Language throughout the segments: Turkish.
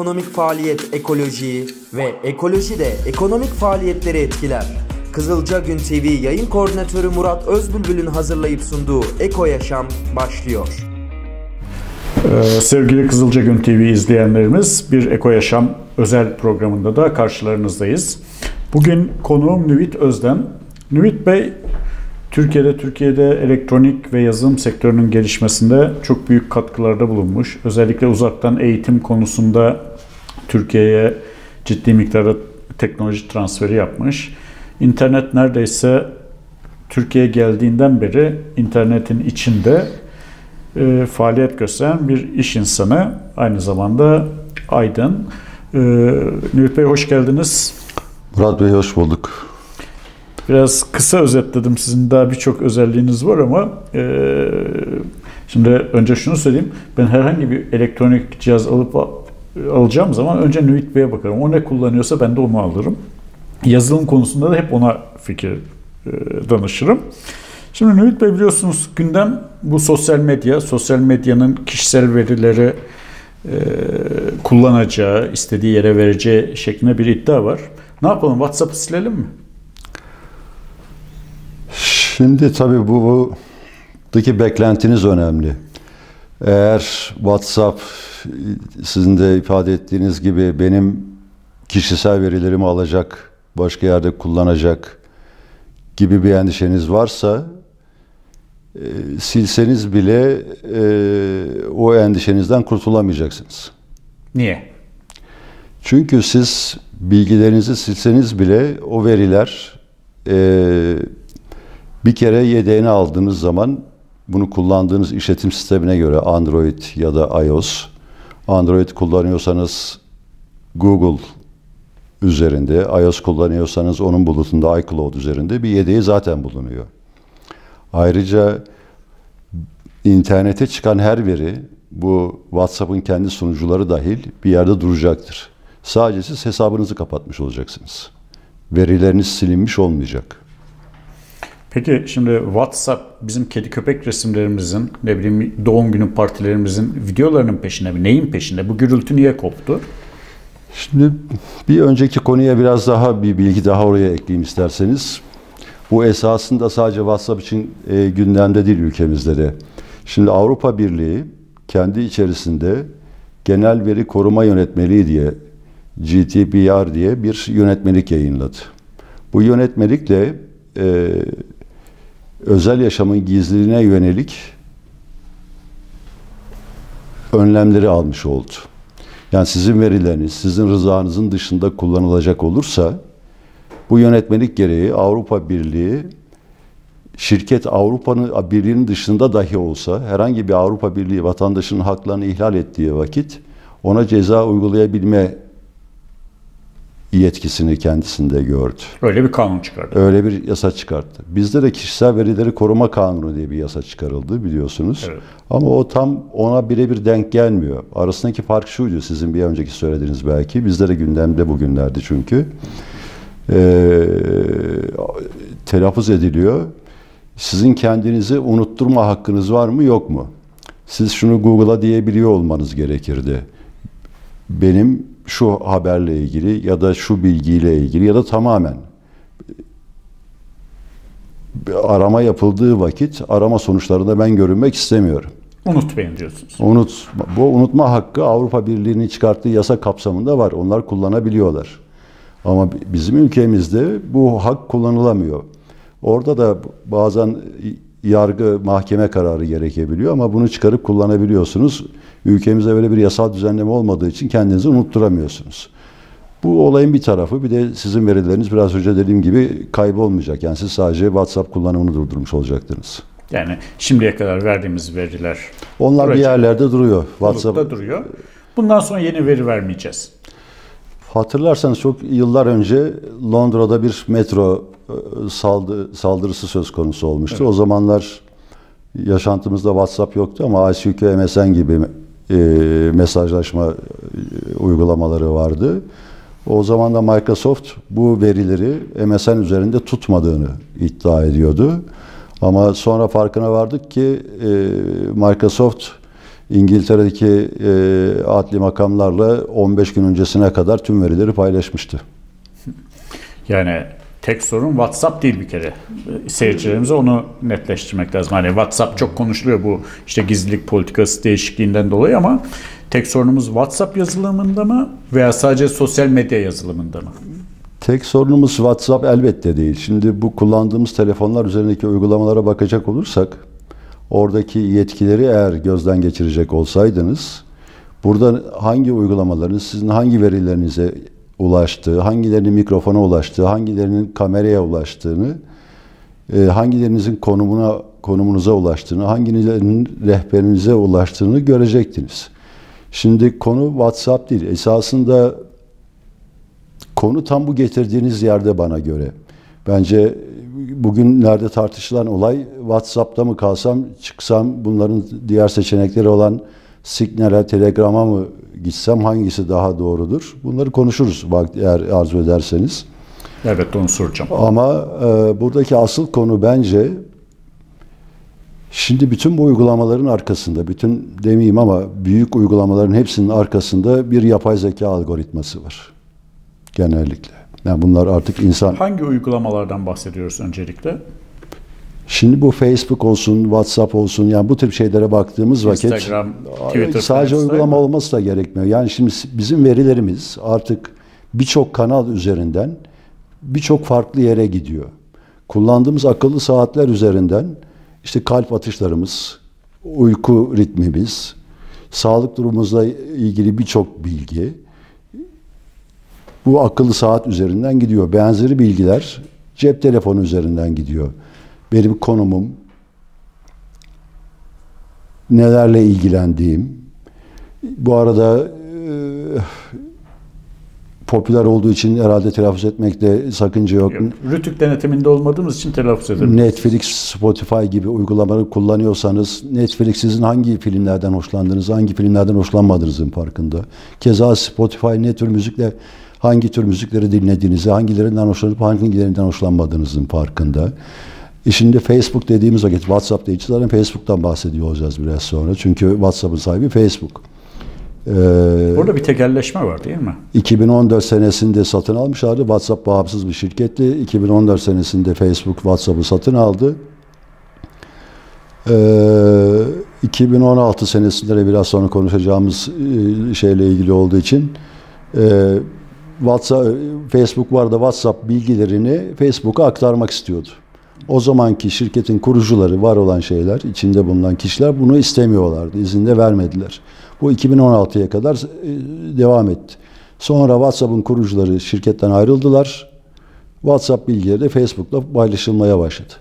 ekonomik faaliyet ekolojiyi ve ekoloji de ekonomik faaliyetleri etkiler. Kızılca Gün TV yayın koordinatörü Murat Özbülbül'ün hazırlayıp sunduğu Eko Yaşam başlıyor. Ee, sevgili Kızılca Gün TV izleyenlerimiz bir Eko Yaşam özel programında da karşılarınızdayız. Bugün konuğum Nüvit Özden. Nüvit Bey Türkiye'de Türkiye'de elektronik ve yazılım sektörünün gelişmesinde çok büyük katkılarda bulunmuş. Özellikle uzaktan eğitim konusunda Türkiye'ye ciddi miktarda teknoloji transferi yapmış. İnternet neredeyse Türkiye'ye geldiğinden beri internetin içinde e, faaliyet gösteren bir iş insanı. Aynı zamanda aydın. E, Nüvit Bey hoş geldiniz. Murat Bey hoş bulduk. Biraz kısa özetledim. Sizin daha birçok özelliğiniz var ama e, şimdi önce şunu söyleyeyim. Ben herhangi bir elektronik cihaz alıp alacağım zaman önce Nüvit Bey'e bakarım. O ne kullanıyorsa ben de onu alırım. Yazılım konusunda da hep ona fikir e, danışırım. Şimdi Nüvit Bey biliyorsunuz gündem bu sosyal medya. Sosyal medyanın kişisel verileri e, kullanacağı, istediği yere vereceği şeklinde bir iddia var. Ne yapalım? WhatsApp'ı silelim mi? Şimdi tabii bu buradaki beklentiniz önemli. Eğer WhatsApp sizin de ifade ettiğiniz gibi benim kişisel verilerimi alacak, başka yerde kullanacak gibi bir endişeniz varsa e, silseniz bile e, o endişenizden kurtulamayacaksınız. Niye? Çünkü siz bilgilerinizi silseniz bile o veriler e, bir kere yedeğini aldığınız zaman bunu kullandığınız işletim sistemine göre Android ya da iOS, Android kullanıyorsanız Google üzerinde, iOS kullanıyorsanız onun bulutunda iCloud üzerinde bir yedeği zaten bulunuyor. Ayrıca internete çıkan her veri bu WhatsApp'ın kendi sunucuları dahil bir yerde duracaktır. Sadece siz hesabınızı kapatmış olacaksınız. Verileriniz silinmiş olmayacak. Peki şimdi WhatsApp bizim kedi köpek resimlerimizin, ne bileyim doğum günü partilerimizin videolarının peşinde mi? Neyin peşinde? Bu gürültü niye koptu? Şimdi bir önceki konuya biraz daha bir bilgi daha oraya ekleyeyim isterseniz. Bu esasında sadece WhatsApp için e, gündemde değil ülkemizde de. Şimdi Avrupa Birliği kendi içerisinde Genel Veri Koruma Yönetmeliği diye GDPR diye bir yönetmelik yayınladı. Bu yönetmelikle e, özel yaşamın gizliliğine yönelik önlemleri almış oldu. Yani sizin verileriniz, sizin rızanızın dışında kullanılacak olursa bu yönetmelik gereği Avrupa Birliği şirket Avrupa'nın Birliği'nin dışında dahi olsa herhangi bir Avrupa Birliği vatandaşının haklarını ihlal ettiği vakit ona ceza uygulayabilme yetkisini kendisinde gördü. Öyle bir kanun çıkardı. Öyle bir yasa çıkarttı. Bizde de kişisel verileri koruma kanunu diye bir yasa çıkarıldı biliyorsunuz. Evet. Ama o tam ona birebir denk gelmiyor. Arasındaki fark şuydu sizin bir önceki söylediğiniz belki. Bizde de gündemde bugünlerdi çünkü. Ee, telaffuz ediliyor. Sizin kendinizi unutturma hakkınız var mı yok mu? Siz şunu Google'a diyebiliyor olmanız gerekirdi. Benim şu haberle ilgili ya da şu bilgiyle ilgili ya da tamamen arama yapıldığı vakit arama sonuçlarında ben görünmek istemiyorum. Unutmayın diyorsunuz. Unut, bu unutma hakkı Avrupa Birliği'nin çıkarttığı yasa kapsamında var. Onlar kullanabiliyorlar. Ama bizim ülkemizde bu hak kullanılamıyor. Orada da bazen yargı, mahkeme kararı gerekebiliyor ama bunu çıkarıp kullanabiliyorsunuz. Ülkemizde böyle bir yasal düzenleme olmadığı için kendinizi unutturamıyorsunuz. Bu olayın bir tarafı. Bir de sizin verileriniz biraz önce dediğim gibi kaybolmayacak. Yani siz sadece WhatsApp kullanımını durdurmuş olacaktınız. Yani şimdiye kadar verdiğimiz veriler onlar duracak. bir yerlerde duruyor. WhatsApp'ta duruyor. Bundan sonra yeni veri vermeyeceğiz. Hatırlarsanız çok yıllar önce Londra'da bir metro e, saldı, saldırısı söz konusu olmuştu. Evet. O zamanlar yaşantımızda WhatsApp yoktu ama ICQ, MSN gibi e, mesajlaşma e, uygulamaları vardı. O zaman da Microsoft bu verileri MSN üzerinde tutmadığını iddia ediyordu. Ama sonra farkına vardık ki e, Microsoft İngiltere'deki e, adli makamlarla 15 gün öncesine kadar tüm verileri paylaşmıştı. Yani tek sorun WhatsApp değil bir kere. Seyircilerimize onu netleştirmek lazım. Hani WhatsApp çok konuşuluyor bu işte gizlilik politikası değişikliğinden dolayı ama tek sorunumuz WhatsApp yazılımında mı veya sadece sosyal medya yazılımında mı? Tek sorunumuz WhatsApp elbette değil. Şimdi bu kullandığımız telefonlar üzerindeki uygulamalara bakacak olursak oradaki yetkileri eğer gözden geçirecek olsaydınız burada hangi uygulamaların sizin hangi verilerinize ulaştığı, hangilerinin mikrofona ulaştığı, hangilerinin kameraya ulaştığını, e, hangilerinizin konumuna konumunuza ulaştığını, hangilerinin rehberinize ulaştığını görecektiniz. Şimdi konu WhatsApp değil. Esasında konu tam bu getirdiğiniz yerde bana göre. Bence bugünlerde tartışılan olay WhatsApp'ta mı kalsam, çıksam bunların diğer seçenekleri olan Signal'e, Telegram'a mı gitsem hangisi daha doğrudur? Bunları konuşuruz eğer arzu ederseniz. Evet onu soracağım. Ama e, buradaki asıl konu bence şimdi bütün bu uygulamaların arkasında, bütün demeyeyim ama büyük uygulamaların hepsinin arkasında bir yapay zeka algoritması var. Genellikle. Yani bunlar artık insan... Hangi uygulamalardan bahsediyoruz öncelikle? Şimdi bu Facebook olsun, WhatsApp olsun yani bu tip şeylere baktığımız vakit Instagram, Twitter sadece uygulama olması da gerekmiyor. Yani şimdi bizim verilerimiz artık birçok kanal üzerinden birçok farklı yere gidiyor. Kullandığımız akıllı saatler üzerinden işte kalp atışlarımız, uyku ritmimiz, sağlık durumumuzla ilgili birçok bilgi bu akıllı saat üzerinden gidiyor. Benzeri bilgiler cep telefonu üzerinden gidiyor benim konumum, nelerle ilgilendiğim, bu arada e, popüler olduğu için herhalde telaffuz etmekte sakınca yok. yok. Rütük denetiminde olmadığımız için telaffuz edelim. Netflix, Spotify gibi uygulamaları kullanıyorsanız Netflix sizin hangi filmlerden hoşlandığınız, hangi filmlerden hoşlanmadığınızın farkında. Keza Spotify ne tür müzikle hangi tür müzikleri dinlediğinizi, hangilerinden hoşlanıp hangilerinden hoşlanmadığınızın farkında. E şimdi Facebook dediğimiz vakit WhatsApp değil, zaten Facebook'tan bahsediyor olacağız biraz sonra. Çünkü WhatsApp'ın sahibi Facebook. Ee, Burada bir tekelleşme var değil mi? 2014 senesinde satın almışlardı. WhatsApp bağımsız bir şirketti. 2014 senesinde Facebook WhatsApp'ı satın aldı. Ee, 2016 senesinde de biraz sonra konuşacağımız e, şeyle ilgili olduğu için e, WhatsApp, Facebook vardı WhatsApp bilgilerini Facebook'a aktarmak istiyordu. O zamanki şirketin kurucuları var olan şeyler, içinde bulunan kişiler bunu istemiyorlardı. İzin de vermediler. Bu 2016'ya kadar e, devam etti. Sonra WhatsApp'ın kurucuları şirketten ayrıldılar. WhatsApp bilgileri de Facebook'ta paylaşılmaya başladı.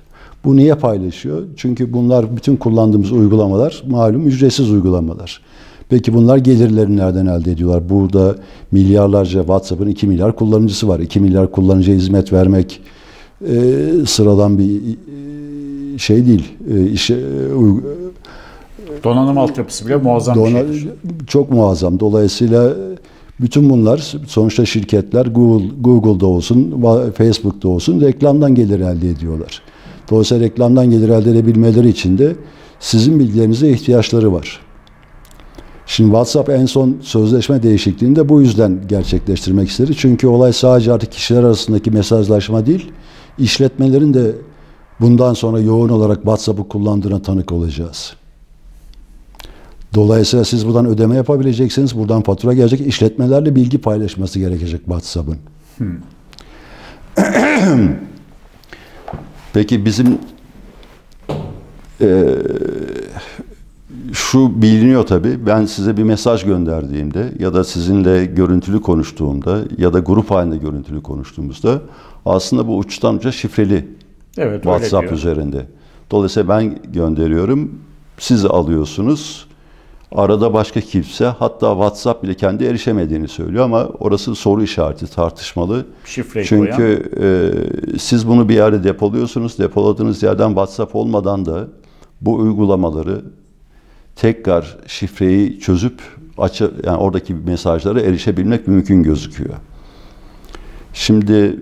Bu niye paylaşıyor? Çünkü bunlar bütün kullandığımız uygulamalar malum ücretsiz uygulamalar. Peki bunlar gelirlerini nereden elde ediyorlar? Burada milyarlarca WhatsApp'ın 2 milyar kullanıcısı var. 2 milyar kullanıcıya hizmet vermek e, sıradan bir e, şey değil. E, işe, e, Donanım altyapısı bile muazzam dona, bir şeydir. Çok muazzam. Dolayısıyla bütün bunlar sonuçta şirketler Google, Google'da olsun, Facebook'ta olsun reklamdan gelir elde ediyorlar. Dolayısıyla reklamdan gelir elde edebilmeleri için de sizin bilgilerinize ihtiyaçları var. Şimdi WhatsApp en son sözleşme değişikliğinde bu yüzden gerçekleştirmek istedi. Çünkü olay sadece artık kişiler arasındaki mesajlaşma değil, işletmelerin de bundan sonra yoğun olarak WhatsApp'ı kullandığına tanık olacağız. Dolayısıyla siz buradan ödeme yapabileceksiniz. Buradan fatura gelecek. işletmelerle bilgi paylaşması gerekecek WhatsApp'ın. Hmm. Peki bizim e, şu biliniyor tabii. Ben size bir mesaj gönderdiğimde ya da sizinle görüntülü konuştuğumda ya da grup halinde görüntülü konuştuğumuzda aslında bu uçtan uca şifreli evet, WhatsApp üzerinde. Dolayısıyla ben gönderiyorum. Siz alıyorsunuz. Arada başka kimse hatta WhatsApp bile kendi erişemediğini söylüyor ama orası soru işareti tartışmalı. Şifreyi Çünkü e, siz bunu bir yerde depoluyorsunuz. Depoladığınız yerden WhatsApp olmadan da bu uygulamaları tekrar şifreyi çözüp açı yani oradaki mesajlara erişebilmek mümkün gözüküyor. Şimdi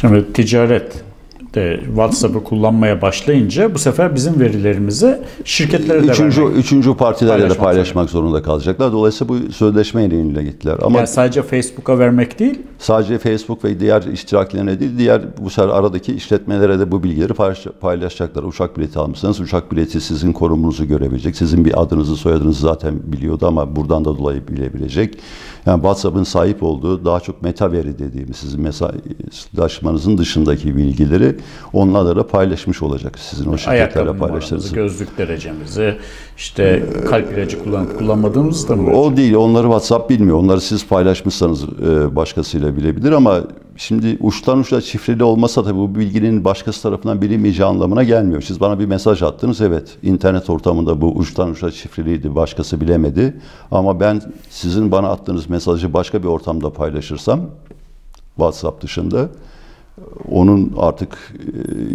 Şimdi ticaret de WhatsApp'ı kullanmaya başlayınca bu sefer bizim verilerimizi şirketlere de Üçüncü, vermek. üçüncü partilerle de Paylaşmak paylaşmak zorunda kalacaklar. Dolayısıyla bu sözleşme yönüyle gittiler. Ama Yani sadece Facebook'a vermek değil, sadece Facebook ve diğer iştiraklerine değil, diğer bu sefer aradaki işletmelere de bu bilgileri paylaş- paylaşacaklar. Uçak bileti almışsanız uçak bileti sizin konumunuzu görebilecek. Sizin bir adınızı, soyadınızı zaten biliyordu ama buradan da dolayı bilebilecek. Yani WhatsApp'ın sahip olduğu daha çok meta veri dediğimiz sizin mesajlaşmanızın dışındaki bilgileri onlarla da paylaşmış olacak. Sizin o şirketlerle paylaştığınız. gözlük derecemizi, işte kalp ilacı kullanıp kullanmadığımızı da mı? O değil, onları WhatsApp bilmiyor. Onları siz paylaşmışsanız e, başkasıyla bilebilir ama şimdi uçtan uçta şifreli olmasa tabii bu bilginin başkası tarafından bilinmeyeceği anlamına gelmiyor. Siz bana bir mesaj attınız, evet internet ortamında bu uçtan uçta şifreliydi, başkası bilemedi. Ama ben sizin bana attığınız mesajı başka bir ortamda paylaşırsam, WhatsApp dışında, onun artık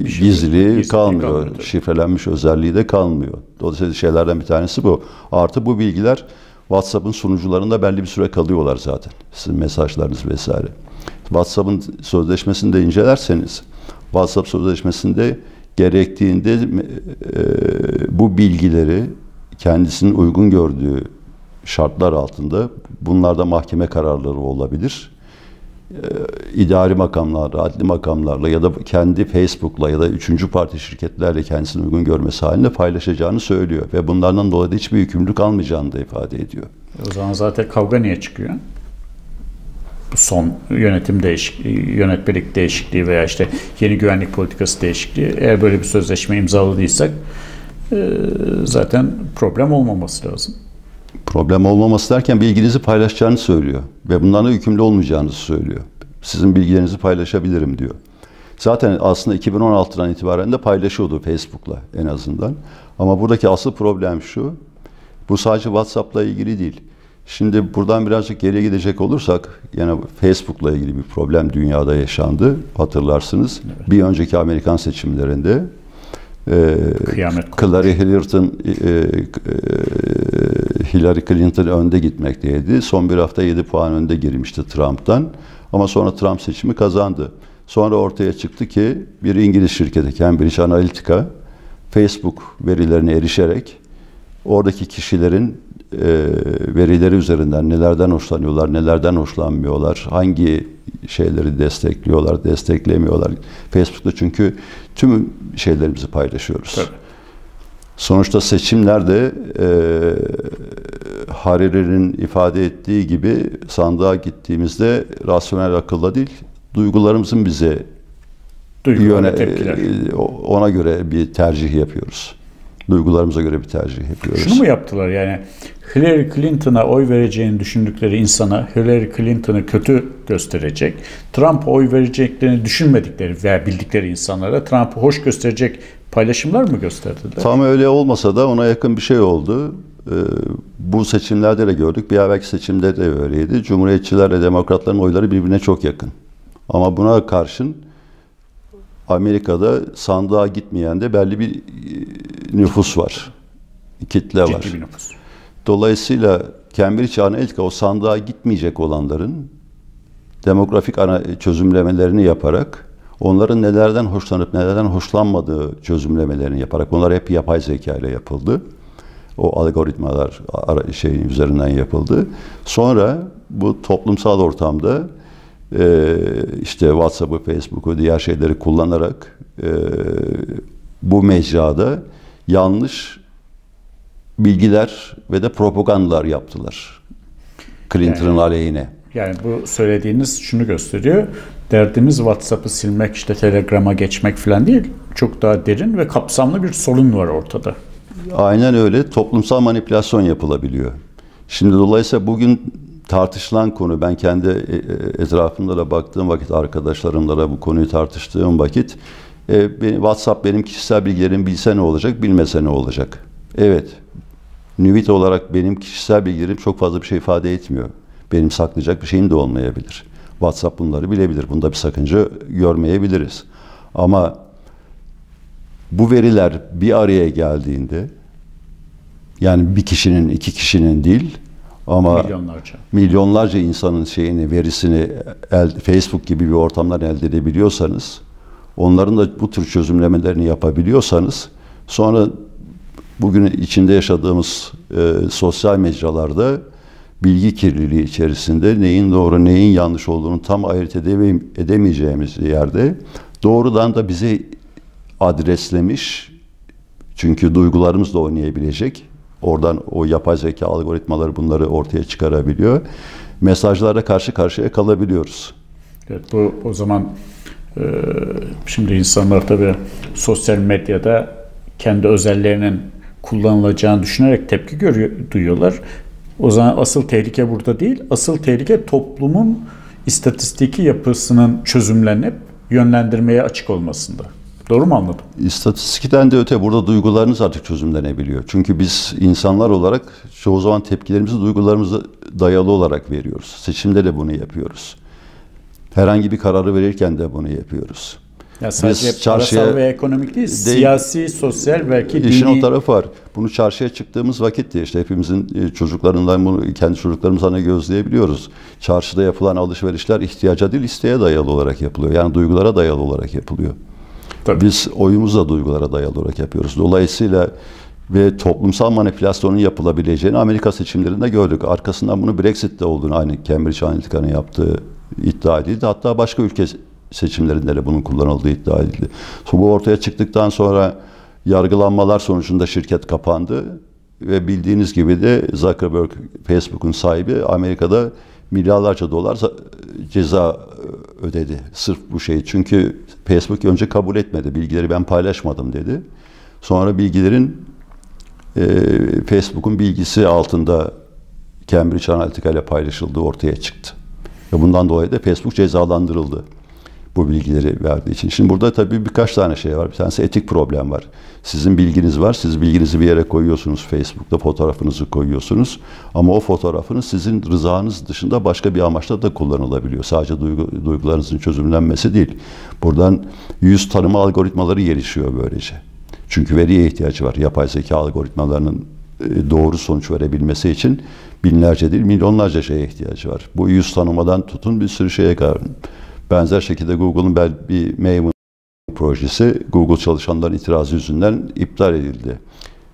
e, şey- gizliliği gizliliği kalmıyor. kalmıyor. Şifrelenmiş özelliği de kalmıyor. Dolayısıyla şeylerden bir tanesi bu. Artı bu bilgiler WhatsApp'ın sunucularında belli bir süre kalıyorlar zaten. Sizin mesajlarınız vesaire. WhatsApp'ın sözleşmesini de incelerseniz WhatsApp sözleşmesinde gerektiğinde e, bu bilgileri kendisinin uygun gördüğü şartlar altında bunlarda mahkeme kararları olabilir idari makamlarla, adli makamlarla ya da kendi Facebook'la ya da üçüncü parti şirketlerle kendisini uygun görmesi halinde paylaşacağını söylüyor. Ve bunlardan dolayı da hiçbir yükümlülük almayacağını da ifade ediyor. O zaman zaten kavga niye çıkıyor? Son yönetim değişikliği, yönetmelik değişikliği veya işte yeni güvenlik politikası değişikliği eğer böyle bir sözleşme imzaladıysak e, zaten problem olmaması lazım. Problem olmaması derken bilginizi paylaşacağını söylüyor. Ve bundan da yükümlü olmayacağınızı söylüyor. Sizin bilgilerinizi paylaşabilirim diyor. Zaten aslında 2016'dan itibaren de paylaşıyordu Facebook'la en azından. Ama buradaki asıl problem şu. Bu sadece WhatsApp'la ilgili değil. Şimdi buradan birazcık geriye gidecek olursak yani Facebook'la ilgili bir problem dünyada yaşandı. Hatırlarsınız. Bir önceki Amerikan seçimlerinde Kıyamet kopmuş. Hillary Clinton e, e, Hillary Clinton önde gitmekteydi. Son bir hafta 7 puan önde girmişti Trump'tan. Ama sonra Trump seçimi kazandı. Sonra ortaya çıktı ki bir İngiliz şirketi Cambridge Analytica Facebook verilerine erişerek oradaki kişilerin e, verileri üzerinden nelerden hoşlanıyorlar, nelerden hoşlanmıyorlar, hangi şeyleri destekliyorlar, desteklemiyorlar. Facebook'ta çünkü tüm şeylerimizi paylaşıyoruz. Tabii. Sonuçta seçimlerde e, Hariri'nin ifade ettiği gibi sandığa gittiğimizde rasyonel akılla değil, duygularımızın bize yöne, tepkiler. e, ona göre bir tercih yapıyoruz. Duygularımıza göre bir tercih yapıyoruz. Şunu mu yaptılar yani Hillary Clinton'a oy vereceğini düşündükleri insana Hillary Clinton'ı kötü gösterecek, Trump'a oy vereceklerini düşünmedikleri veya bildikleri insanlara Trump'ı hoş gösterecek paylaşımlar mı gösterdiler? Tam öyle olmasa da ona yakın bir şey oldu. Ee, bu seçimlerde de gördük. Bir evvelki seçimde de öyleydi. Cumhuriyetçilerle demokratların oyları birbirine çok yakın. Ama buna karşın Amerika'da sandığa gitmeyen de belli bir e, nüfus var. Kitle var. Ciddi bir nüfus. Dolayısıyla Cambridge Analytica o sandığa gitmeyecek olanların demografik ana çözümlemelerini yaparak onların nelerden hoşlanıp nelerden hoşlanmadığı çözümlemelerini yaparak bunlar hep yapay zeka ile yapıldı. O algoritmalar şeyin üzerinden yapıldı. Sonra bu toplumsal ortamda e, işte WhatsApp'ı, Facebook'u, diğer şeyleri kullanarak e, bu mecrada yanlış bilgiler ve de propagandalar yaptılar. Clinton'ın Yani- aleyhine. Yani bu söylediğiniz şunu gösteriyor. Derdimiz WhatsApp'ı silmek, işte Telegram'a geçmek falan değil. Çok daha derin ve kapsamlı bir sorun var ortada. Aynen öyle. Toplumsal manipülasyon yapılabiliyor. Şimdi dolayısıyla bugün tartışılan konu, ben kendi e, e, etrafımda da baktığım vakit, arkadaşlarımla da bu konuyu tartıştığım vakit, e, WhatsApp benim kişisel bilgilerimi bilse ne olacak, bilmese ne olacak? Evet, nüvit olarak benim kişisel bilgilerim çok fazla bir şey ifade etmiyor. Benim saklayacak bir şeyim de olmayabilir. WhatsApp bunları bilebilir. Bunda bir sakınca görmeyebiliriz. Ama bu veriler bir araya geldiğinde yani bir kişinin, iki kişinin değil ama Milyonlarca. milyonlarca insanın şeyini, verisini el, Facebook gibi bir ortamdan elde edebiliyorsanız onların da bu tür çözümlemelerini yapabiliyorsanız sonra bugün içinde yaşadığımız e, sosyal mecralarda bilgi kirliliği içerisinde neyin doğru neyin yanlış olduğunu tam ayırt edemeyeceğimiz yerde doğrudan da bize adreslemiş çünkü duygularımız da oynayabilecek. Oradan o yapay zeka algoritmaları bunları ortaya çıkarabiliyor. Mesajlara karşı karşıya kalabiliyoruz. Evet bu o zaman e, şimdi insanlar tabii sosyal medyada kendi özellerinin kullanılacağını düşünerek tepki görüyor, duyuyorlar. O zaman asıl tehlike burada değil. Asıl tehlike toplumun istatistiki yapısının çözümlenip yönlendirmeye açık olmasında. Doğru mu anladım? İstatistikten de öte burada duygularınız artık çözümlenebiliyor. Çünkü biz insanlar olarak çoğu zaman tepkilerimizi duygularımıza dayalı olarak veriyoruz. Seçimde de bunu yapıyoruz. Herhangi bir kararı verirken de bunu yapıyoruz. Ya sadece Biz çarşıya, parasal ve ekonomik değil, değil, siyasi, sosyal belki işin dini... o tarafı var. Bunu çarşıya çıktığımız vakit de işte hepimizin e, çocuklarından bunu kendi çocuklarımızdan da gözleyebiliyoruz. Çarşıda yapılan alışverişler ihtiyaca değil isteğe dayalı olarak yapılıyor. Yani duygulara dayalı olarak yapılıyor. Tabii. Biz oyumuzu da duygulara dayalı olarak yapıyoruz. Dolayısıyla ve toplumsal manipülasyonun yapılabileceğini Amerika seçimlerinde gördük. Arkasından bunu Brexit'te olduğunu aynı Cambridge Analytica'nın yaptığı iddia edildi. Hatta başka ülke seçimlerinde de bunun kullanıldığı iddia edildi. Bu ortaya çıktıktan sonra yargılanmalar sonucunda şirket kapandı ve bildiğiniz gibi de Zuckerberg Facebook'un sahibi Amerika'da milyarlarca dolar ceza e, ödedi. Sırf bu şey. Çünkü Facebook önce kabul etmedi. Bilgileri ben paylaşmadım dedi. Sonra bilgilerin e, Facebook'un bilgisi altında Cambridge Analytica ile paylaşıldığı ortaya çıktı. Ve bundan dolayı da Facebook cezalandırıldı bu bilgileri verdiği için. Şimdi burada tabii birkaç tane şey var. Bir tanesi etik problem var. Sizin bilginiz var. Siz bilginizi bir yere koyuyorsunuz. Facebook'ta fotoğrafınızı koyuyorsunuz. Ama o fotoğrafınız sizin rızanız dışında başka bir amaçla da kullanılabiliyor. Sadece duygu, duygularınızın çözümlenmesi değil. Buradan yüz tanıma algoritmaları gelişiyor böylece. Çünkü veriye ihtiyacı var. Yapay zeka algoritmalarının e, doğru sonuç verebilmesi için binlerce değil milyonlarca şeye ihtiyacı var. Bu yüz tanımadan tutun bir sürü şeye kadar. Benzer şekilde Google'un bir Maven projesi Google çalışanların itirazı yüzünden iptal edildi.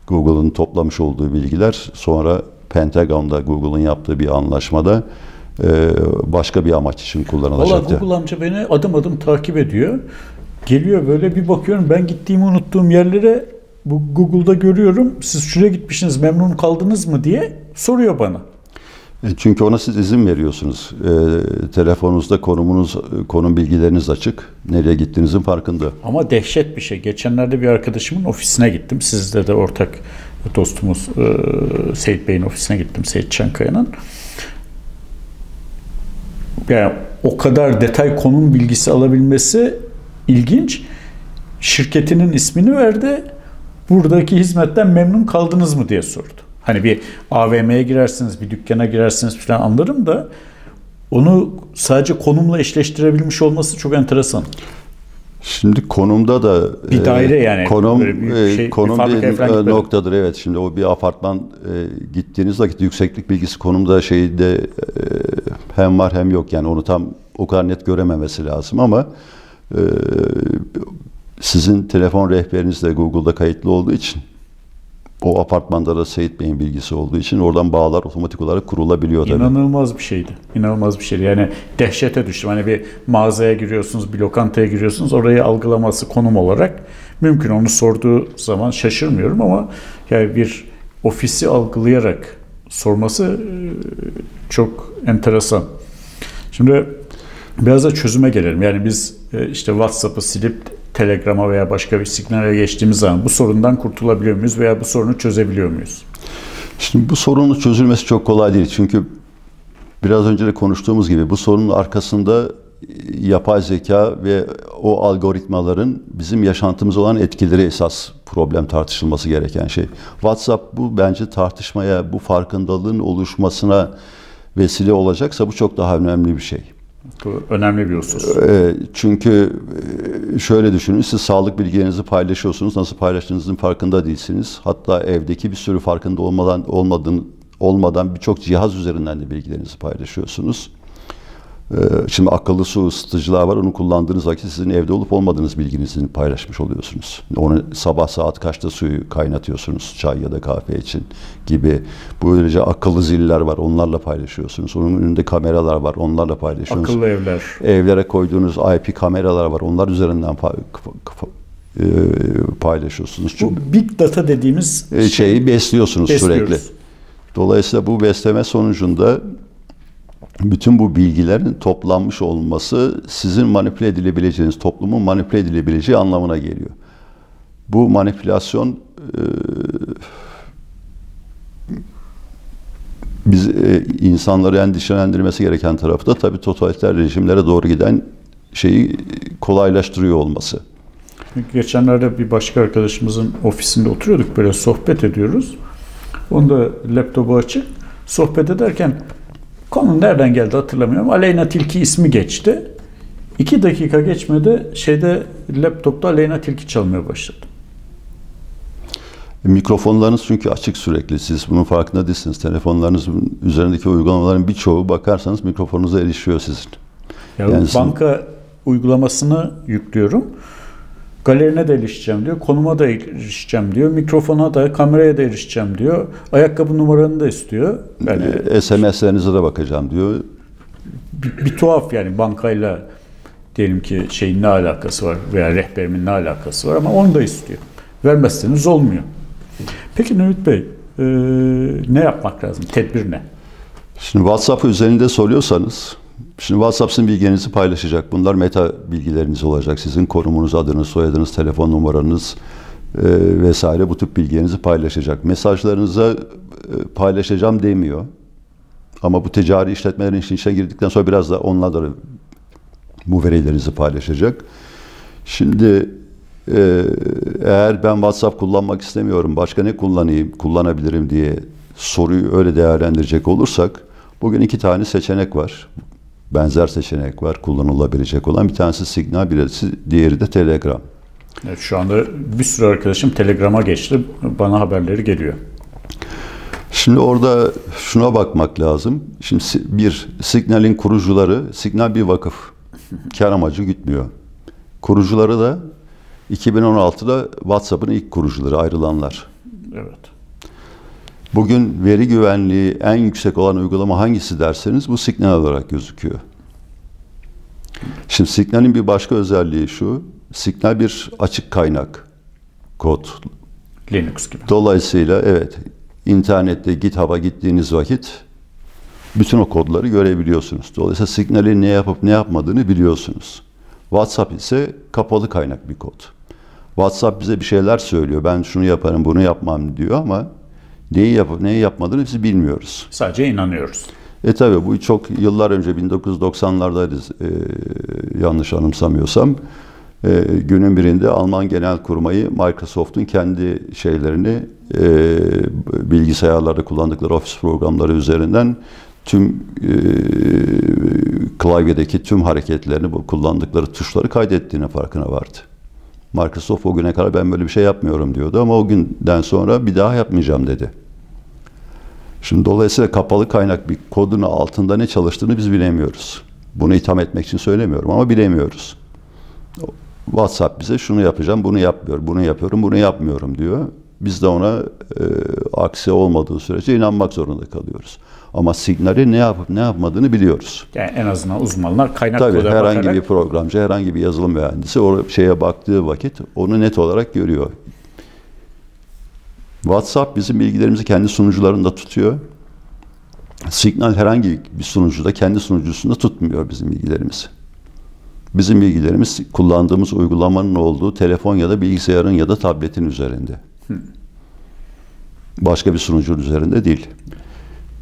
Google'ın toplamış olduğu bilgiler sonra Pentagon'da Google'ın yaptığı bir anlaşmada e, başka bir amaç için kullanılacaktı. Valla Google amca beni adım adım takip ediyor. Geliyor böyle bir bakıyorum ben gittiğimi unuttuğum yerlere bu Google'da görüyorum. Siz şuraya gitmişsiniz memnun kaldınız mı diye soruyor bana. E, çünkü ona siz izin veriyorsunuz. E, telefonunuzda konumunuz, konum bilgileriniz açık. Nereye gittiğinizin farkında. Ama dehşet bir şey. Geçenlerde bir arkadaşımın ofisine gittim. Sizde de ortak dostumuz e, Seyit Bey'in ofisine gittim. Seyit Çankaya'nın. Yani o kadar detay konum bilgisi alabilmesi ilginç. Şirketinin ismini verdi. Buradaki hizmetten memnun kaldınız mı diye sordu. Hani bir AVM'ye girersiniz, bir dükkana girersiniz falan anlarım da onu sadece konumla eşleştirebilmiş olması çok enteresan. Şimdi konumda da bir daire yani konum bir şey, konum bir, bir noktadır evet. Şimdi o bir apartman e, gittiğiniz vakit yükseklik bilgisi konumda şeyde e, hem var hem yok yani onu tam o kadar net görememesi lazım ama e, sizin telefon rehberiniz de Google'da kayıtlı olduğu için o apartmanda da Seyit Bey'in bilgisi olduğu için oradan bağlar otomatik olarak kurulabiliyor tabii. İnanılmaz bir şeydi. İnanılmaz bir şeydi. Yani dehşete düştüm. Hani bir mağazaya giriyorsunuz, bir lokantaya giriyorsunuz. Orayı algılaması konum olarak mümkün. Onu sorduğu zaman şaşırmıyorum ama yani bir ofisi algılayarak sorması e, çok enteresan. Şimdi biraz da çözüme gelelim. Yani biz e, işte WhatsApp'ı silip Telegram'a veya başka bir signale geçtiğimiz zaman bu sorundan kurtulabiliyor muyuz veya bu sorunu çözebiliyor muyuz? Şimdi bu sorunun çözülmesi çok kolay değil. Çünkü biraz önce de konuştuğumuz gibi bu sorunun arkasında yapay zeka ve o algoritmaların bizim yaşantımız olan etkileri esas problem tartışılması gereken şey. WhatsApp bu bence tartışmaya, bu farkındalığın oluşmasına vesile olacaksa bu çok daha önemli bir şey. Önemli bir husus. Ee, çünkü e, şöyle düşünün, siz sağlık bilgilerinizi paylaşıyorsunuz, nasıl paylaştığınızın farkında değilsiniz. Hatta evdeki bir sürü farkında olmadan olmadığın olmadan birçok cihaz üzerinden de bilgilerinizi paylaşıyorsunuz. Ee, Şimdi akıllı su ısıtıcılar var. Onu kullandığınız vakit sizin evde olup olmadığınız bilginizi paylaşmış oluyorsunuz. Onu sabah saat kaçta suyu kaynatıyorsunuz çay ya da kahve için gibi. Böylece akıllı ziller var. Onlarla paylaşıyorsunuz. Onun önünde kameralar var. Onlarla paylaşıyorsunuz. Akıllı evler. Evlere koyduğunuz IP kameralar var. Onlar üzerinden e, paylaşıyorsunuz. Çünkü Bu big data dediğimiz e, şeyi besliyorsunuz besliyoruz. sürekli. Dolayısıyla bu besleme sonucunda bütün bu bilgilerin toplanmış olması sizin manipüle edilebileceğiniz, toplumun manipüle edilebileceği anlamına geliyor. Bu manipülasyon e, biz e, insanları endişelendirmesi gereken tarafı da tabii totaliter rejimlere doğru giden şeyi kolaylaştırıyor olması. Geçenlerde bir başka arkadaşımızın ofisinde oturuyorduk böyle sohbet ediyoruz. Onda laptopu açık. Sohbet ederken konu nereden geldi hatırlamıyorum. Aleyna Tilki ismi geçti. İki dakika geçmedi şeyde laptopta Aleyna Tilki çalmaya başladı. Mikrofonlarınız çünkü açık sürekli. Siz bunun farkında değilsiniz. Telefonlarınızın üzerindeki uygulamaların birçoğu bakarsanız mikrofonunuza erişiyor sizin. Ya Yani sizin- banka uygulamasını yüklüyorum. Galerine de erişeceğim diyor. Konuma da erişeceğim diyor. Mikrofona da, kameraya da erişeceğim diyor. Ayakkabı numaranı da istiyor. Yani Ee, SMS'lerinize de bakacağım diyor. bir, bir tuhaf yani bankayla diyelim ki şeyin ne alakası var veya rehberimin ne alakası var ama onu da istiyor. Vermezseniz olmuyor. Peki Növit Bey e, ne yapmak lazım? Tedbir ne? Şimdi WhatsApp üzerinde soruyorsanız, şimdi WhatsApp sizin bilgilerinizi paylaşacak. Bunlar meta bilgileriniz olacak. Sizin konumunuz, adınız, soyadınız, telefon numaranız e, vesaire bu tip bilgilerinizi paylaşacak. Mesajlarınıza e, paylaşacağım demiyor. Ama bu ticari işletmelerin işin içine girdikten sonra biraz da onlar da bu verilerinizi paylaşacak. Şimdi e, eğer ben WhatsApp kullanmak istemiyorum, başka ne kullanayım, kullanabilirim diye soruyu öyle değerlendirecek olursak, bugün iki tane seçenek var. Benzer seçenek var, kullanılabilecek olan. Bir tanesi Signal, birisi, diğeri de Telegram. Evet, şu anda bir sürü arkadaşım Telegram'a geçti. Bana haberleri geliyor. Şimdi orada şuna bakmak lazım. Şimdi bir Signal'in kurucuları, Signal bir vakıf. Kar amacı gütmüyor. Kurucuları da 2016'da WhatsApp'ın ilk kurucuları ayrılanlar. Evet. Bugün veri güvenliği en yüksek olan uygulama hangisi derseniz bu Signal olarak gözüküyor. Şimdi Signal'in bir başka özelliği şu. Signal bir açık kaynak kod. Linux gibi. Dolayısıyla evet internette GitHub'a gittiğiniz vakit bütün o kodları görebiliyorsunuz. Dolayısıyla Signal'in ne yapıp ne yapmadığını biliyorsunuz. WhatsApp ise kapalı kaynak bir kod. WhatsApp bize bir şeyler söylüyor. Ben şunu yaparım, bunu yapmam diyor ama neyi yapıp neyi yapmadığını biz bilmiyoruz. Sadece inanıyoruz. E tabi bu çok yıllar önce 1990'lardaydı e, yanlış anımsamıyorsam. E, günün birinde Alman Genel Kurmayı Microsoft'un kendi şeylerini e, bilgisayarlarda kullandıkları ofis programları üzerinden tüm e, klavyedeki tüm hareketlerini bu kullandıkları tuşları kaydettiğine farkına vardı. Microsoft o güne kadar ben böyle bir şey yapmıyorum diyordu ama o günden sonra bir daha yapmayacağım dedi. Şimdi dolayısıyla kapalı kaynak bir kodun altında ne çalıştığını biz bilemiyoruz. Bunu itham etmek için söylemiyorum ama bilemiyoruz. WhatsApp bize şunu yapacağım, bunu yapmıyor, bunu yapıyorum, bunu yapmıyorum diyor. Biz de ona e, aksi olmadığı sürece inanmak zorunda kalıyoruz. Ama signali ne yapıp ne yapmadığını biliyoruz. Yani en azından uzmanlar kaynak Tabii herhangi bakarak bir programcı, herhangi bir yazılım mühendisi o şeye baktığı vakit onu net olarak görüyor. WhatsApp bizim bilgilerimizi kendi sunucularında tutuyor. Signal herhangi bir sunucuda kendi sunucusunda tutmuyor bizim bilgilerimizi. Bizim bilgilerimiz kullandığımız uygulamanın olduğu telefon ya da bilgisayarın ya da tabletin üzerinde. Başka bir sunucunun üzerinde değil.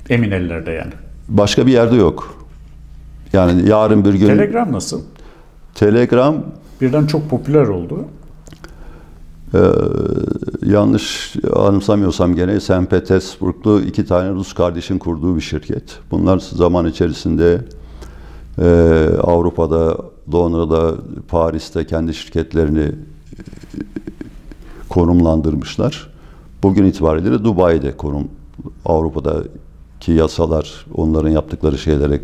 Emin ellerde yani. Başka bir yerde yok. Yani yarın bir gün Telegram nasıl? Telegram Birden çok popüler oldu. Ee, yanlış anımsamıyorsam gene St. Petersburglu iki tane Rus kardeşin kurduğu bir şirket. Bunlar zaman içerisinde e, Avrupa'da, Londra'da, Paris'te kendi şirketlerini e, konumlandırmışlar. Bugün itibariyle de Dubai'de konum Avrupa'daki yasalar onların yaptıkları şeylere e,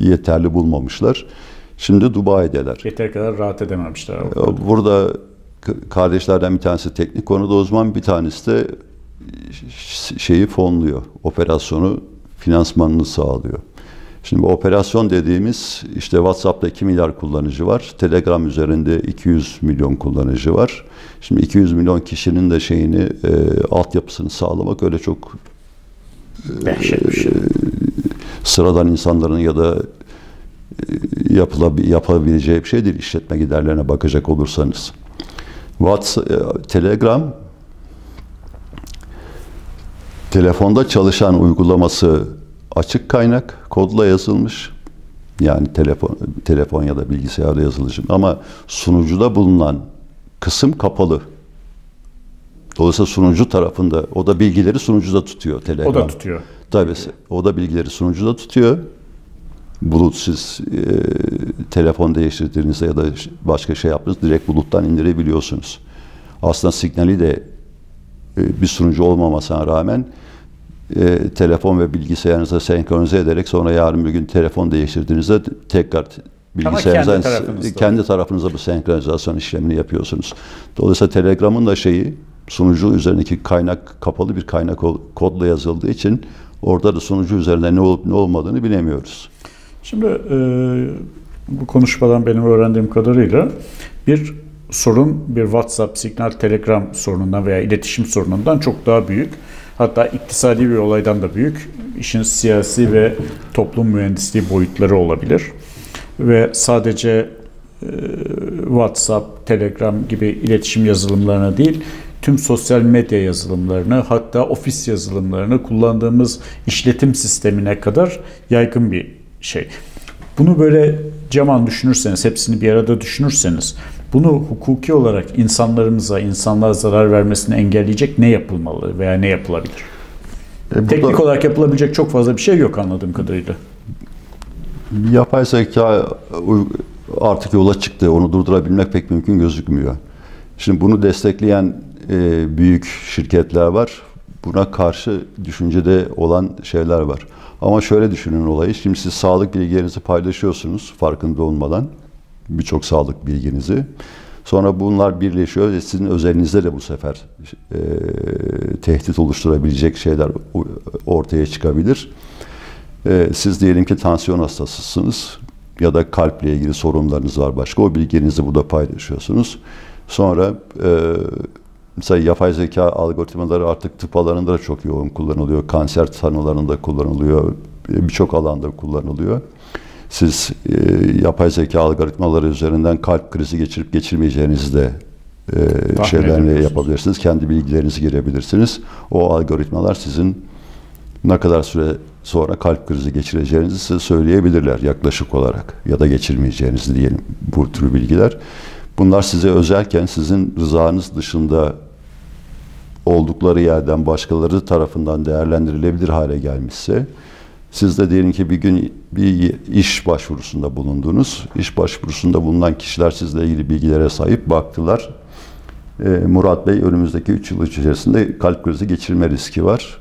yeterli bulmamışlar. Şimdi Dubai'deler. Yeter kadar rahat edememişler. Burada kardeşlerden bir tanesi teknik konuda uzman, bir tanesi de şeyi fonluyor. Operasyonu finansmanını sağlıyor. Şimdi bu operasyon dediğimiz işte WhatsApp'ta 2 milyar kullanıcı var. Telegram üzerinde 200 milyon kullanıcı var. Şimdi 200 milyon kişinin de şeyini e, altyapısını sağlamak öyle çok Şey. sıradan insanların ya da e, yapılabi- yapabileceği bir şey değil. İşletme giderlerine bakacak olursanız. WhatsApp, e, Telegram telefonda çalışan uygulaması açık kaynak, kodla yazılmış. Yani telefon, telefon ya da bilgisayarda yazılmış. Ama sunucuda bulunan kısım kapalı. Dolayısıyla sunucu tarafında, o da bilgileri sunucuda tutuyor Telegram. O da tutuyor. Tabii. O da bilgileri sunucuda tutuyor. Bulut siz e, telefon değiştirdiğinizde ya da başka şey yaptığınızda direkt buluttan indirebiliyorsunuz. Aslında signali de e, bir sunucu olmamasına rağmen e, telefon ve bilgisayarınıza senkronize ederek sonra yarın bir gün telefon değiştirdiğinizde tekrar bilgisayarınızdan kendi tarafınızda. kendi tarafınıza bu senkronizasyon işlemini yapıyorsunuz. Dolayısıyla Telegram'ın da şeyi sunucu üzerindeki kaynak kapalı bir kaynak kodla yazıldığı için orada da sunucu üzerinde ne olup ne olmadığını bilemiyoruz. Şimdi e, bu konuşmadan benim öğrendiğim kadarıyla bir sorun bir WhatsApp, Signal, Telegram sorunundan veya iletişim sorunundan çok daha büyük. Hatta iktisadi bir olaydan da büyük. İşin siyasi ve toplum mühendisliği boyutları olabilir. Ve sadece e, WhatsApp, Telegram gibi iletişim yazılımlarına değil, tüm sosyal medya yazılımlarını, hatta ofis yazılımlarını kullandığımız işletim sistemine kadar yaygın bir şey. Bunu böyle caman düşünürseniz, hepsini bir arada düşünürseniz, bunu hukuki olarak insanlarımıza, insanlar zarar vermesini engelleyecek ne yapılmalı veya ne yapılabilir? E, bu Teknik olarak yapılabilecek çok fazla bir şey yok anladığım kadarıyla. Yapay zeka artık yola çıktı. Onu durdurabilmek pek mümkün gözükmüyor. Şimdi bunu destekleyen e, büyük şirketler var. Buna karşı düşüncede olan şeyler var. Ama şöyle düşünün olayı. Şimdi siz sağlık bilgilerinizi paylaşıyorsunuz farkında olmadan. Birçok sağlık bilginizi. Sonra bunlar birleşiyor ve sizin özelinizde de bu sefer e, tehdit oluşturabilecek şeyler ortaya çıkabilir. Ee, siz diyelim ki tansiyon hastasısınız ya da kalple ilgili sorunlarınız var başka. O bilginizi burada paylaşıyorsunuz. Sonra e, mesela yapay zeka algoritmaları artık tıp alanında da çok yoğun kullanılıyor. Kanser tanılarında kullanılıyor. Birçok alanda kullanılıyor. Siz e, yapay zeka algoritmaları üzerinden kalp krizi geçirip geçirmeyeceğinizi de e, şeylerle yapabilirsiniz. Kendi bilgilerinizi girebilirsiniz. O algoritmalar sizin ne kadar süre sonra kalp krizi geçireceğinizi size söyleyebilirler yaklaşık olarak ya da geçirmeyeceğinizi diyelim bu tür bilgiler. Bunlar size özelken sizin rızanız dışında oldukları yerden başkaları tarafından değerlendirilebilir hale gelmişse siz de diyelim ki bir gün bir iş başvurusunda bulundunuz. İş başvurusunda bulunan kişiler sizle ilgili bilgilere sahip baktılar. Ee, Murat Bey önümüzdeki 3 yıl içerisinde kalp krizi geçirme riski var.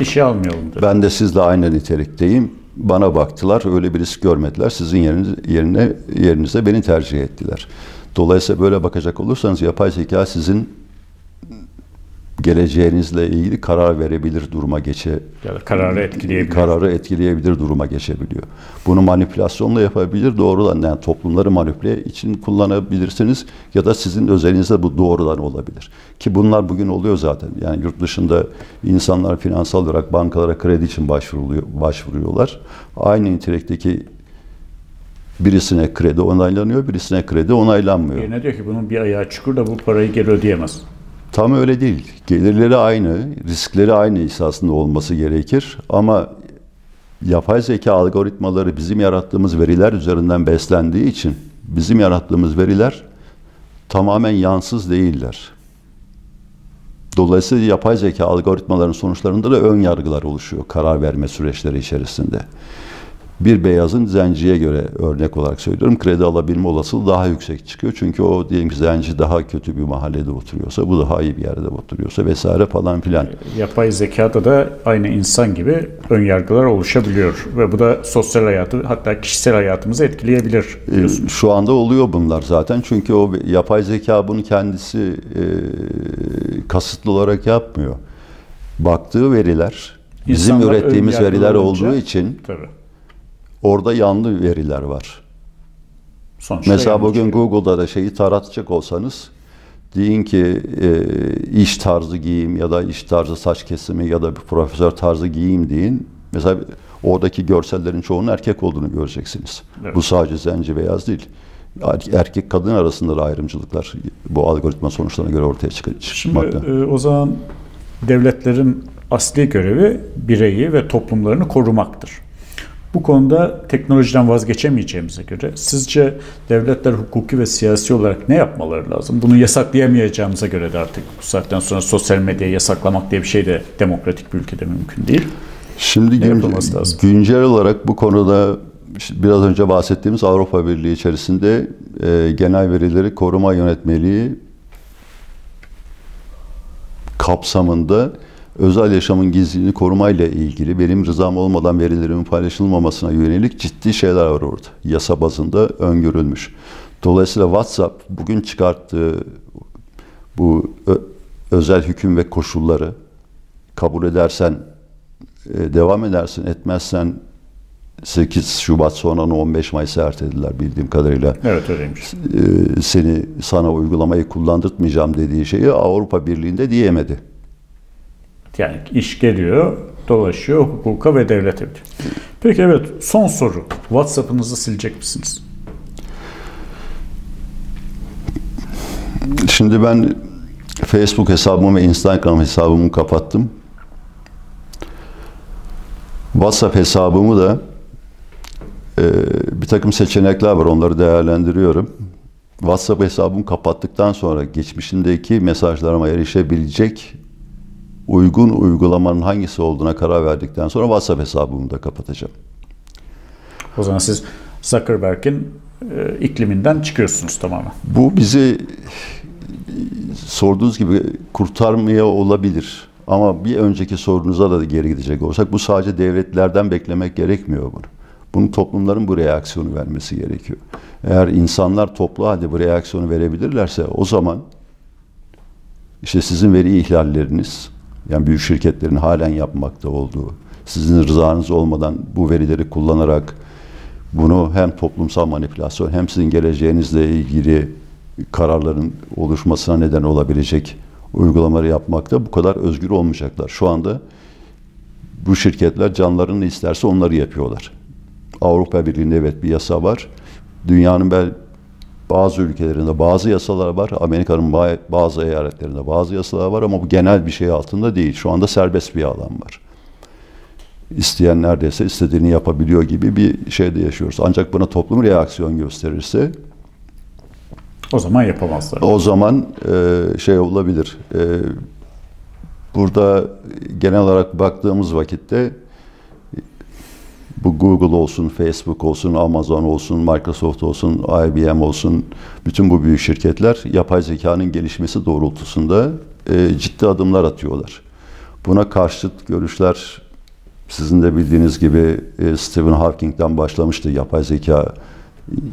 İşe almayalım dedi. Ben de sizle aynı nitelikteyim. Bana baktılar, öyle bir risk görmediler. Sizin yeriniz, yerine yerinize beni tercih ettiler. Dolayısıyla böyle bakacak olursanız yapay zeka sizin geleceğinizle ilgili karar verebilir duruma geçe Ya da kararı etkileyebilir. kararı etkileyebilir duruma geçebiliyor. Bunu manipülasyonla yapabilir, doğrudan yani toplumları manipüle için kullanabilirsiniz ya da sizin özelinizde bu doğrudan olabilir. Ki bunlar bugün oluyor zaten. Yani yurt dışında insanlar finansal olarak bankalara kredi için başvuruluyor, başvuruyorlar. Aynı nitelikteki birisine kredi onaylanıyor, birisine kredi onaylanmıyor. Yerine diyor ki bunun bir ayağı çukur da bu parayı geri ödeyemez. Tam öyle değil. Gelirleri aynı, riskleri aynı esasında olması gerekir. Ama yapay zeka algoritmaları bizim yarattığımız veriler üzerinden beslendiği için bizim yarattığımız veriler tamamen yansız değiller. Dolayısıyla yapay zeka algoritmaların sonuçlarında da ön yargılar oluşuyor karar verme süreçleri içerisinde. Bir beyazın zenciye göre örnek olarak söylüyorum. Kredi alabilme olasılığı daha yüksek çıkıyor. Çünkü o diyelim ki zenci daha kötü bir mahallede oturuyorsa, bu daha iyi bir yerde oturuyorsa vesaire falan filan. Yapay zekada da aynı insan gibi ön yargılar oluşabiliyor ve bu da sosyal hayatı hatta kişisel hayatımızı etkileyebilir. Ee, Şu anda oluyor bunlar zaten. Çünkü o yapay zeka bunu kendisi e, kasıtlı olarak yapmıyor. Baktığı veriler bizim İnsanlar ürettiğimiz veriler olunca- olduğu için Tabii. Orada yanlı veriler var. Sonuçta Mesela bugün çıkıyor. Google'da da şeyi taratacak olsanız deyin ki e, iş tarzı giyim ya da iş tarzı saç kesimi ya da bir profesör tarzı giyim deyin. Mesela oradaki görsellerin çoğunun erkek olduğunu göreceksiniz. Evet. Bu sadece zenci beyaz değil. Er- Erkek kadın arasında da ayrımcılıklar bu algoritma sonuçlarına göre ortaya çık- Şimdi çıkmakta. e, o zaman devletlerin asli görevi bireyi ve toplumlarını korumaktır. Bu konuda teknolojiden vazgeçemeyeceğimize göre sizce devletler hukuki ve siyasi olarak ne yapmaları lazım? Bunu yasaklayamayacağımıza göre de artık bu saatten sonra sosyal medyayı yasaklamak diye bir şey de demokratik bir ülkede mümkün değil. Şimdi Ne gün- güncel olarak bu konuda biraz önce bahsettiğimiz Avrupa Birliği içerisinde e, genel verileri koruma yönetmeliği kapsamında özel yaşamın gizliliğini korumayla ilgili benim rızam olmadan verilerimin paylaşılmamasına yönelik ciddi şeyler var orada. Yasa bazında öngörülmüş. Dolayısıyla WhatsApp bugün çıkarttığı bu özel hüküm ve koşulları kabul edersen e, devam edersin, etmezsen 8 Şubat sonra onu 15 Mayıs'a ertelediler bildiğim kadarıyla. Evet öyleymiş. E, seni sana uygulamayı kullandırtmayacağım dediği şeyi Avrupa Birliği'nde diyemedi. Yani iş geliyor, dolaşıyor hukuka ve devlete. Peki evet son soru. WhatsApp'ınızı silecek misiniz? Şimdi ben Facebook hesabımı ve Instagram hesabımı kapattım. WhatsApp hesabımı da e, bir takım seçenekler var. Onları değerlendiriyorum. WhatsApp hesabımı kapattıktan sonra geçmişindeki mesajlarıma erişebilecek uygun uygulamanın hangisi olduğuna karar verdikten sonra WhatsApp hesabımı da kapatacağım. O zaman siz Zuckerberg'in e, ikliminden çıkıyorsunuz tamamen. Bu bizi sorduğunuz gibi kurtarmaya olabilir. Ama bir önceki sorunuza da geri gidecek olsak bu sadece devletlerden beklemek gerekmiyor bunu. Bunun toplumların bu reaksiyonu vermesi gerekiyor. Eğer insanlar toplu halde bu reaksiyonu verebilirlerse o zaman işte sizin veri ihlalleriniz, yani büyük şirketlerin halen yapmakta olduğu, sizin rızanız olmadan bu verileri kullanarak bunu hem toplumsal manipülasyon hem sizin geleceğinizle ilgili kararların oluşmasına neden olabilecek uygulamaları yapmakta bu kadar özgür olmayacaklar. Şu anda bu şirketler canlarını isterse onları yapıyorlar. Avrupa Birliği'nde evet bir yasa var. Dünyanın bel bazı ülkelerinde bazı yasalar var. Amerika'nın ba- bazı eyaletlerinde bazı yasalar var ama bu genel bir şey altında değil. Şu anda serbest bir alan var. İsteyen neredeyse istediğini yapabiliyor gibi bir şeyde yaşıyoruz. Ancak buna toplum reaksiyon gösterirse O zaman yapamazlar. o zaman e, şey olabilir. E, burada genel olarak baktığımız vakitte bu Google olsun, Facebook olsun, Amazon olsun, Microsoft olsun, IBM olsun, bütün bu büyük şirketler yapay zekanın gelişmesi doğrultusunda e, ciddi adımlar atıyorlar. Buna karşıt görüşler sizin de bildiğiniz gibi e, Stephen Hawking'den başlamıştı. Yapay zeka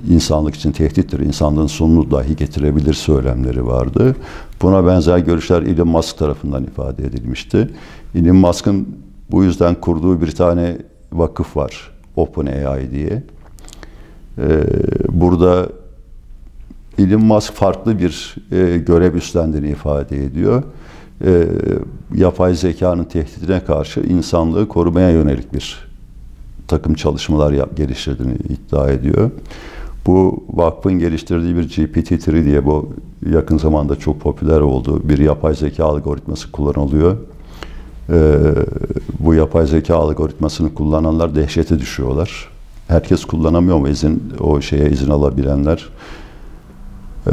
insanlık için tehdittir, insanlığın sonunu dahi getirebilir söylemleri vardı. Buna benzer görüşler Elon Musk tarafından ifade edilmişti. Elon Musk'ın bu yüzden kurduğu bir tane vakıf var, OpenAI diye. Ee, burada Elon Musk farklı bir e, görev üstlendiğini ifade ediyor. E, yapay zekanın tehdidine karşı insanlığı korumaya yönelik bir takım çalışmalar yap, geliştirdiğini iddia ediyor. Bu vakfın geliştirdiği bir GPT-3 diye bu yakın zamanda çok popüler oldu. Bir yapay zeka algoritması kullanılıyor. Ee, bu yapay zeka algoritmasını kullananlar dehşete düşüyorlar. Herkes kullanamıyor mu izin o şeye izin alabilenler? Ee,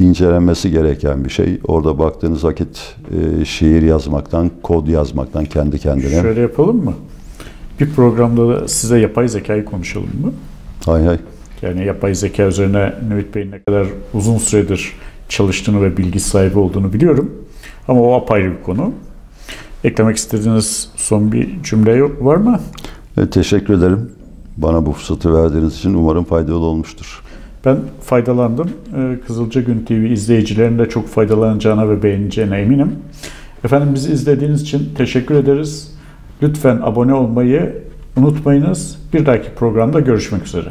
incelenmesi gereken bir şey. Orada baktığınız vakit e, şiir yazmaktan, kod yazmaktan kendi kendine. Şöyle yapalım mı? bir programda da size yapay zekayı konuşalım mı? Hay hay. Yani yapay zeka üzerine Nüvit Bey'in ne kadar uzun süredir çalıştığını ve bilgi sahibi olduğunu biliyorum. Ama o apayrı bir konu. Eklemek istediğiniz son bir cümle yok var mı? E, teşekkür ederim. Bana bu fırsatı verdiğiniz için umarım faydalı olmuştur. Ben faydalandım. Ee, Kızılca Gün TV izleyicilerinin de çok faydalanacağına ve beğeneceğine eminim. Efendim bizi izlediğiniz için teşekkür ederiz. Lütfen abone olmayı unutmayınız. Bir dahaki programda görüşmek üzere.